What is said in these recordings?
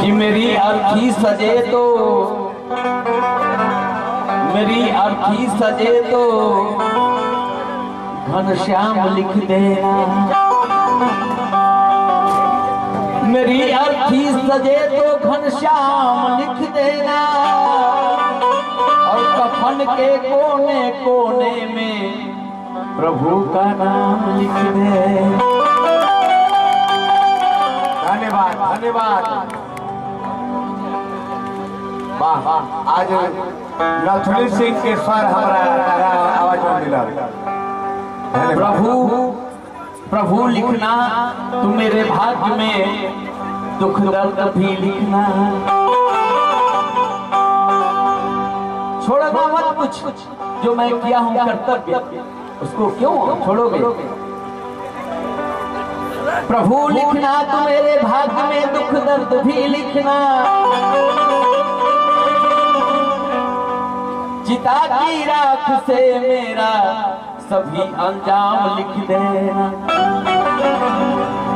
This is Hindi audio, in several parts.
कि मेरी अर्थी सजे तो। मेरी अर्थी सजे तो। घनश्याम लिख देना। मेरी अर्थी सजे तो घनश्याम लिख देना। और कफन के कोने कोने में प्रभु का नाम लिख दे धन्यवाद धन्यवाद। वाह आज नथुनी सिंह के स्वर हमारा आवाज़ में मिला। प्रभु प्रभु लिखना तू मेरे भाग्य में, दुख दर्द भी लिखना। छोड़ना मत कुछ, जो मैं किया हूँ कर्तव्य। उसको क्यों छोड़ोगे? प्रभु लिखना तू मेरे भाग्य में दुख दर्द भी लिखना। चिता की राख से मेरा सभी अंजाम लिख देना।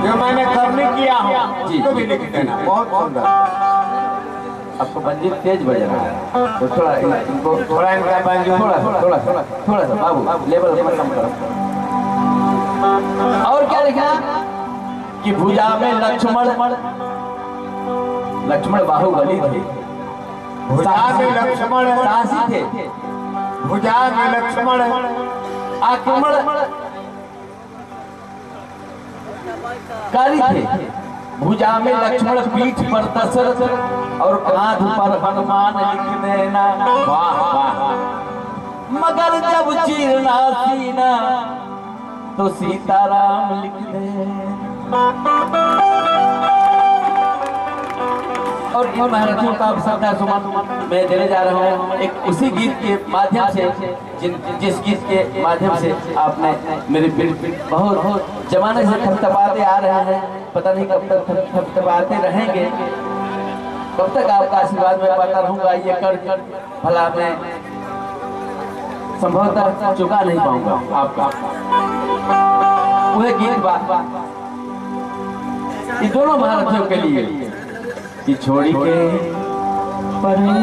जो मैंने करने किया हूँ जी। उसको भी लिख देना। बहुत सुंदर। आपको बंजीर तेज बज रहा है। तो थोड़ा इनको थोड़ा इनका banjo- थोड़ा थोड़ा सा थोड़ा सा बाबू लेवल लेवल कम करो। और क्या लिखा? कि भुजा में लक्ष्मण लक्ष्मण बाहुबली थे। भुजा में लक्ष्मण साहसी थे। भुजा में लक्ष्मण। आक्रमण कारी थे। भुजा में लक्ष्मण पीठ पर दशरथ और कांध पर हनुमान लिख देना। वाह वाह मगर जब चीरना सीना तो सीताराम लिख देना। और इन महारथियों का श्रद्धा सुमन, मैं देने जा रहा हूँ एक उसी गीत के माध्यम से, जिन, जिस गीत के माध्यम से आपने मेरे बिल बहुत बहुत जमाने से थपथपाते आ रहे हैं। पता नहीं कब तक थप- थपथपाते रहेंगे। कब तक आपका आशीर्वाद मैं पाता रहूँगा ये कर कर भला मैं संभवतः चुका नहीं पाऊँगा आपका। वह गीत बात। ये दोनों महारथियों के लिए। कि छोड़ी के धन्य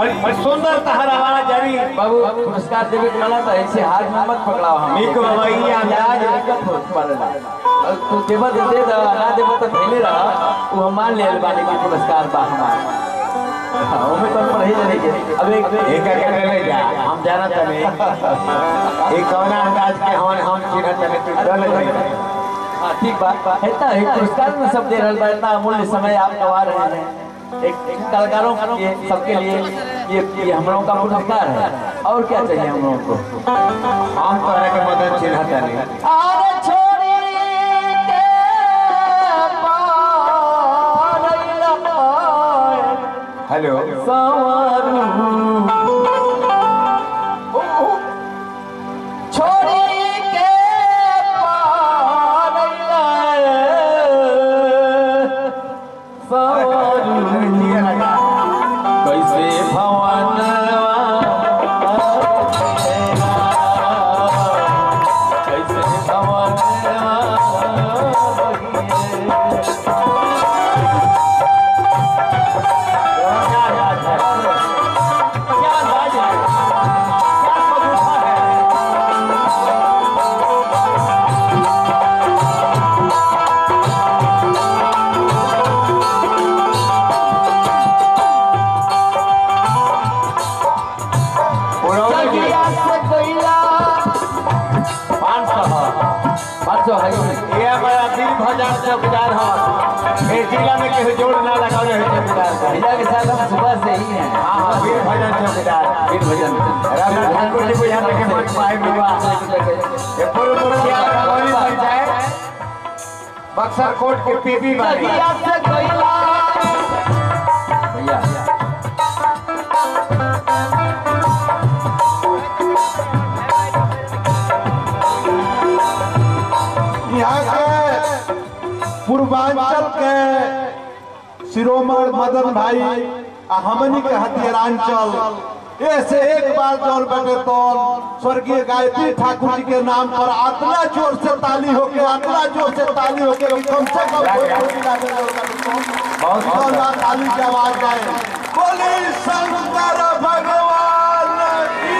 सुंदर तहरा वाला जारी। बाबू पुरस्कार देवे के वाला तो ऐसे हाथ में मत पकड़ाओ हम। मीक बाबा, ये अंदाज दिक्कत हो। पड़ेला तू देवा दे दे ना देवा तो धैले रहा। वो हम मान ले बानी के पुरस्कार बा हमार। हाँ, ओमे तो पर ही जाने अब एक एक एक ले जा। हम जाना तने। एक कौन अंदाज के? हम हम चिन्ह तने। तू गई हाँ, ठीक बात है ना एक पुरस्कार में सब दे रहल बा। इतना अमूल्य समय आप गवा रहे हैं। एक कलाकारों के सबके लिए। ये ये हम लोगों का है। और क्या चाहिए हम लोगों को हम के मदद चिन्ह तने आरे छोड़ी के हेलो। भजन चौकीदार ये जिला में कहीं जोड़ ना लगा रहे चौकीदार भैया के साथ हम सुबह से ही हैं। हाँ हाँ वीर भजन चौकीदार वीर भजन। राजा ठाकुर जी को यहाँ तक मन पाए हुआ ये पूर्व मुखिया पंचायत बक्सर कोट के पीपी बागी भैया पूर्वांचल के शिरोमण मदन भाई हमनी के हथियारांचल। ऐसे एक बार जौन बटे तो स्वर्गीय गायत्री ठाकुर जी के नाम पर इतना ज़ोर से ताली होके इतना ज़ोर से ताली होके कि कम से कम ताली की आवाज़ आए। बोली शंकर भगवान की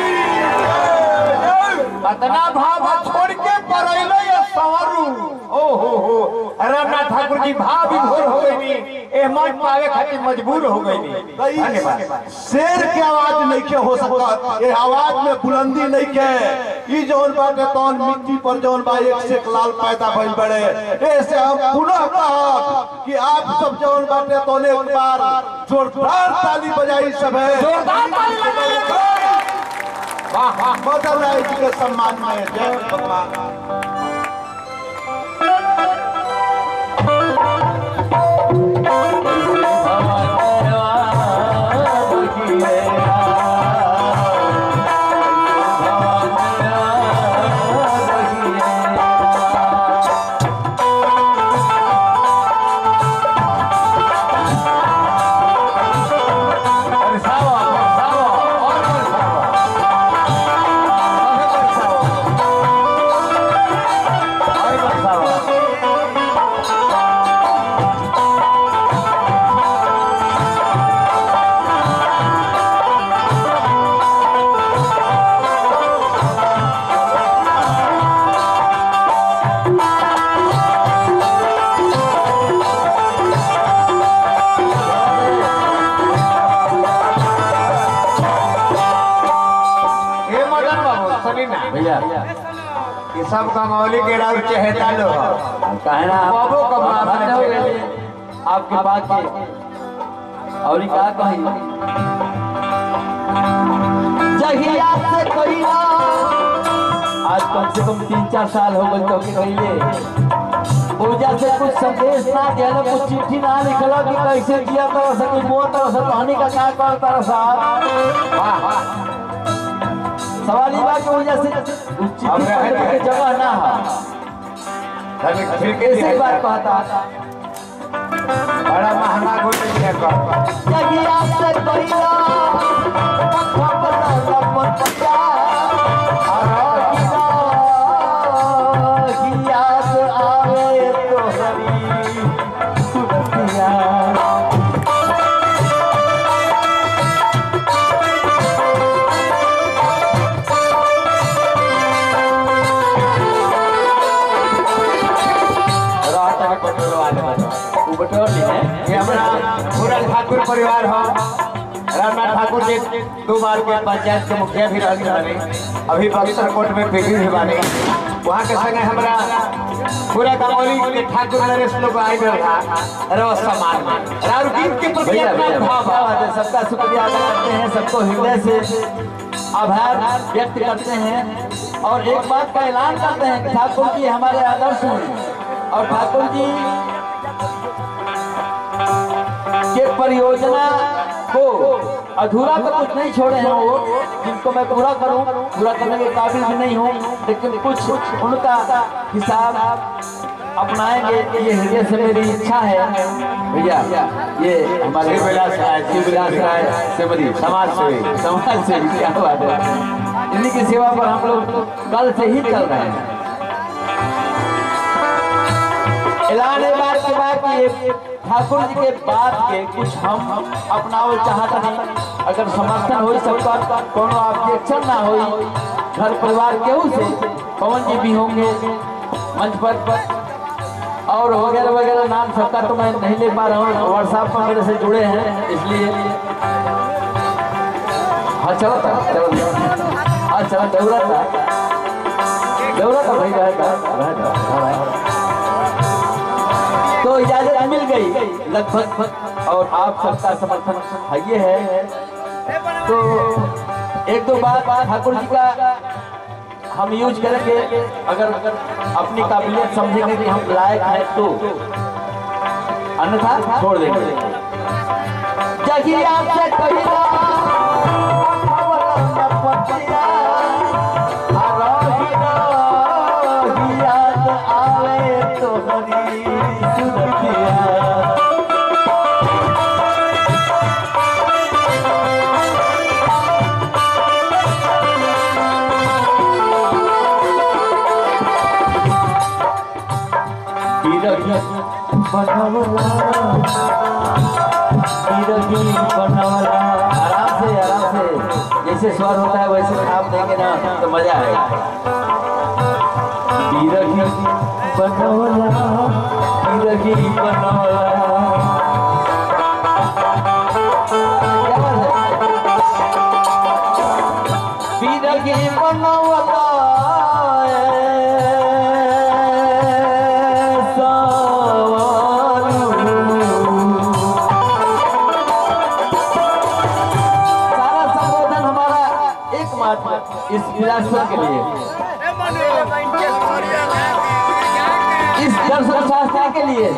इतना भाव छोड़ के परैले ये सवरू। ओ हो हो रामनाथ ठाकुर जी भाव विभोर हो गई नी ए मन पावे खातिर मजबूर हो गई नी। तो ई धन्यवाद। शेर के आवाज़ नहीं के हो सकता ये आवाज़ में बुलंदी नहीं के। ई जौन बाटे तौन मिट्टी पर जौन बा एक से लाल पैदा भइल बड़े। ऐसे हम पुनः कहब कि आप सब जौन बाटे तौन एक बार जोरदार ताली बजाई सब है। जोरदार ताली लगाइए वाह वाह मदन राय जी के सम्मान में जय भगवान बाबू ना? भैया ये सब कमौली के राव चहेता लो कहे ना आप- बाबू का आप हो। गए आपके बात के। और का कही जहिया से कहिला। आज कम से कम तीन चार साल हो गए तो कहिले पूजा से कुछ संदेश ना दिया कुछ चिट्ठी ना लिखला कि कैसे किया तरह से कुछ वो तरह से कहानी का क्या कर तरह सा वाह वाह। सवाल ये बात कि वजह से जगह ना है। ऐसे बात कहता बड़ा महँगा गोली है किया आपसे से रामनाथ दो बार के पंचायत के मुखिया भी रह बने अभी बक्सर कोर्ट में पीढ़ी भी बने वहाँ के संगे हमारा पूरा कमौली के ठाकुर नरेश लोग आए रहा रो समाज में राउर के प्रति भैया भाव। है? सबका शुक्रिया अदा करते हैं सबको हृदय से आभार व्यक्त करते हैं। और एक बात का ऐलान करते हैं कि ठाकुर जी हमारे आदर्श हैं। और ठाकुर जी के परियोजना को अधूरा तो कुछ नहीं छोड़े हैं वो जिनको मैं पूरा करूँ पूरा करने के काबिल भी नहीं हूँ लेकिन कुछ उनका हिसाब अपनाएँगे ये हृदय से मेरी इच्छा है। भैया ये हमारे शिवविलास राय, शिवविलास राय सेवरी समाज सेवी। समाज से क्या बात है। इन्हीं की सेवा पर हम लोग कल से ही चल रहे हैं। ऐलान है बात के बाद कि ठाकुर जी के बात के कुछ हम अपनाओ चाहत नहीं। अगर समर्थन हो सबका कोनो ऑब्जेक्शन ना हो घर परिवार केहू से पवन जी भी होंगे मंच पर। और वगैरह वगैरह नाम सबका तो मैं नहीं ले पा रहा हूँ, व्हाट्सएप पर मेरे से जुड़े हैं, इसलिए। हाँ चलो था चलो हाँ चलो, दौरा था दौरा था भाई रहेगा रहेगा हाँ, रहेगा गई। लगभग और आप सबका समर्थन है है। तो एक दो बार ठाकुर जी का हम यूज़ करेंगे। अगर अपनी काबिलियत समझेंगे कि हम लायक हैं तो। अन्यथा छोड़ देंगे। जहिया से कहिला आराम से आराम से। जैसे स्वर होता है वैसे आप देंगे ना। तो मज़ा आएगा बिरही बनवला? बिरही बनवला विरासत के लिए। इस दर्शन शास्त्र के लिए।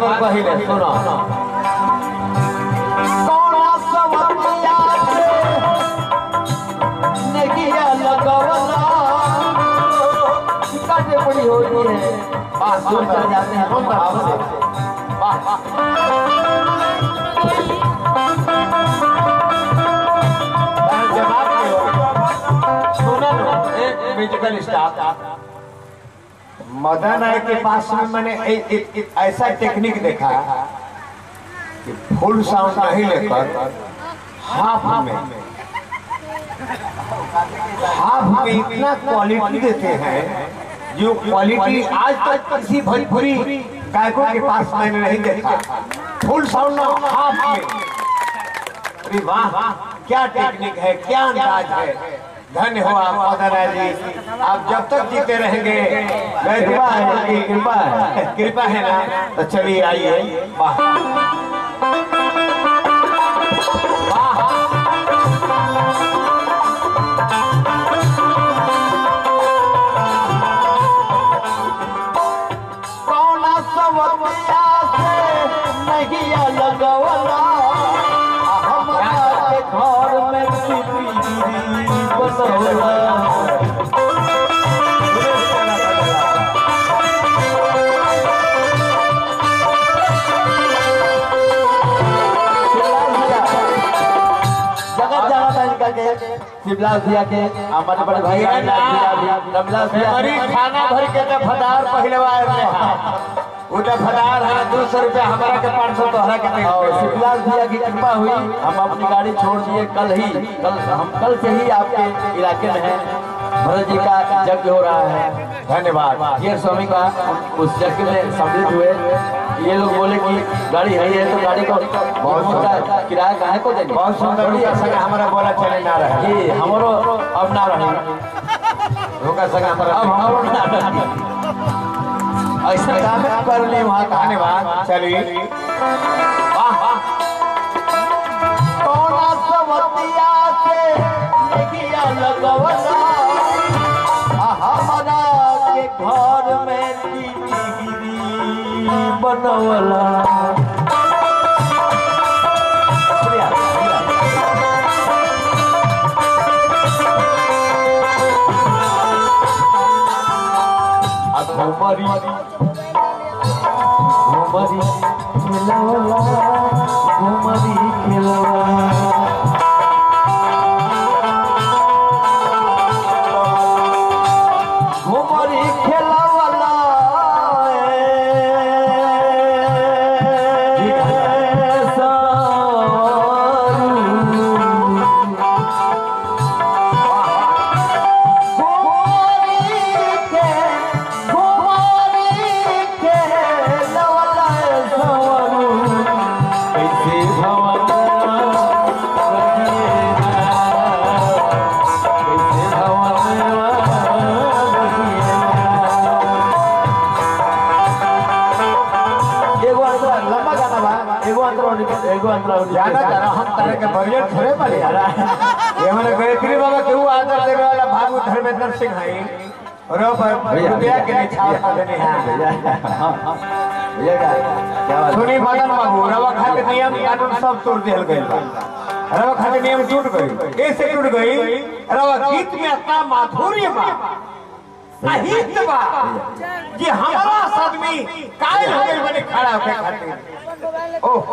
तर के बार बार कही ले सुनो बड़ी होती है बात सुन कर जाते हैं हम भाव से वाह वाह सुनो एक म्यूजिकल स्टाफ मदन है के पास में मैंने ऐसा टेक्निक देखा कि फुल साउंड नहीं लेकर हाफ़ में हाफ़ में इतना क्वालिटी देते हैं। जो क्वालिटी आज तक किसी भोजपुरी गायकों के पास मैंने नहीं देखा। फुल साउंड हाफ़ में। वाह, क्या टेक्निक है, क्या अंदाज है। धन्य हो आप राय जी। आप जब तक जीते रहेंगे, मैं कृपा है कृपा है। कृपा है ना? तो चलिए आइए। वाह। वाह कौना सवतिया शिवलाल भैया के हमारे बड़े भाई रमलाल भैया हमारी खाना भर के तो फदार पहले बार में तो फदार है दो सौ रुपया हमारा के पाँच सौ तोहरा के दे और शिवलाल भैया की कृपा हुई हम अपनी गाड़ी छोड़ दिए कल ही कल हम कल से ही आपके इलाके में हैं। भरत जी का यज्ञ हो रहा है। धन्यवाद। ढेर स्वामी का उस यज्ञ में सम्मिलित हुए। ये लोग बोले कि गाड़ी है है तो गाड़ी को बहुत सुंदर। किराया काहे को देंगे? बहुत सुंदर हमारा बोला चले ना रहे। जी हमारो अब ना रहे। रुका संग हमारा अब हमारो ना रहे। ऐसा काम कर ली वहाँ का धन्यवाद चलिए वाह वाह। कौना सवतिया से लेगिया लगवला। आ हमरा के घर बनवला घुमरी घुमरी खेलवला जाना जाना हम तरह के बरियर थोड़े पड़े ये हमारे गायत्री बाबा के हुआ आदर देने वाला भागु धर्मेंद्र सिंह है। और वो पर रुपया के कर देने हैं। क्या क्या सुनी मदन बाबू रवा खाते नियम कानून सब तोड़ दिया गई बा रवा खाते नियम टूट गई कैसे टूट गई? रवा गीत में इतना माधुर्य बा। साहित्य बा कि हमारा आदमी कायल हो गई बने खड़ा होके खातिर ओह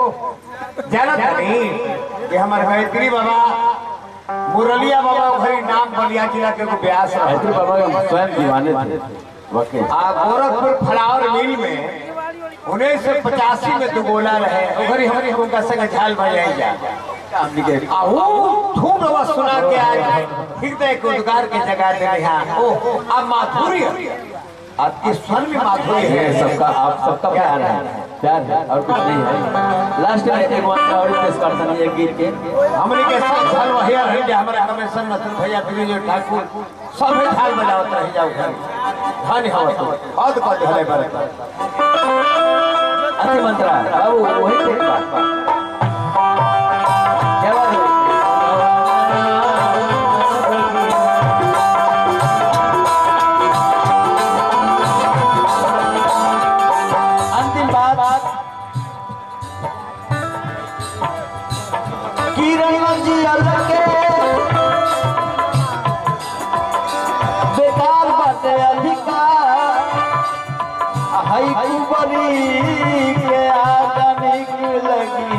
जाना नहीं। कि हमारे गायत्री बाबा मुरलिया बाबा घरी नाम बलिया जिला के ब्यास रहे गायत्री बाबा के स्वयं दीवाने थे। वके आ गोरखपुर फ्लावर मिल में उन्नीस सौ पचासी में दो गोला रहे हमारी हम उनका संग झाल बजाई जा। खूब रवा सुना के आज हृदय के उद्गार के जगह दे यहाँ ओ अब माधुर्य आपके स्वर में माधुर्य है। सबका आप सबका प्यार है। प्यार है और कुछ नहीं है। लास्ट में एक बात और पेश करता नहीं एक गीत के। हमने के सब साल वही रहे हमारे हमेशा नसरुल भैया विजय ठाकुर सब थाल बजावत रह जाओ, घर। धन्य हो तो बहुत बहुत हले बरकत अति मंत्रा बाबू, वही थे क्या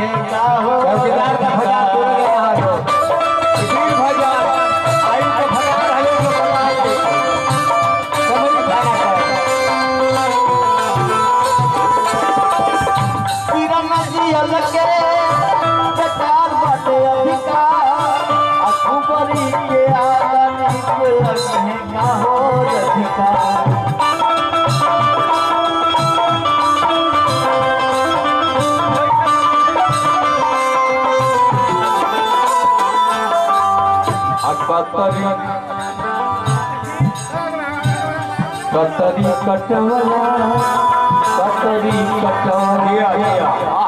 है का कतरी कटरी कटवला कटरी कटवला।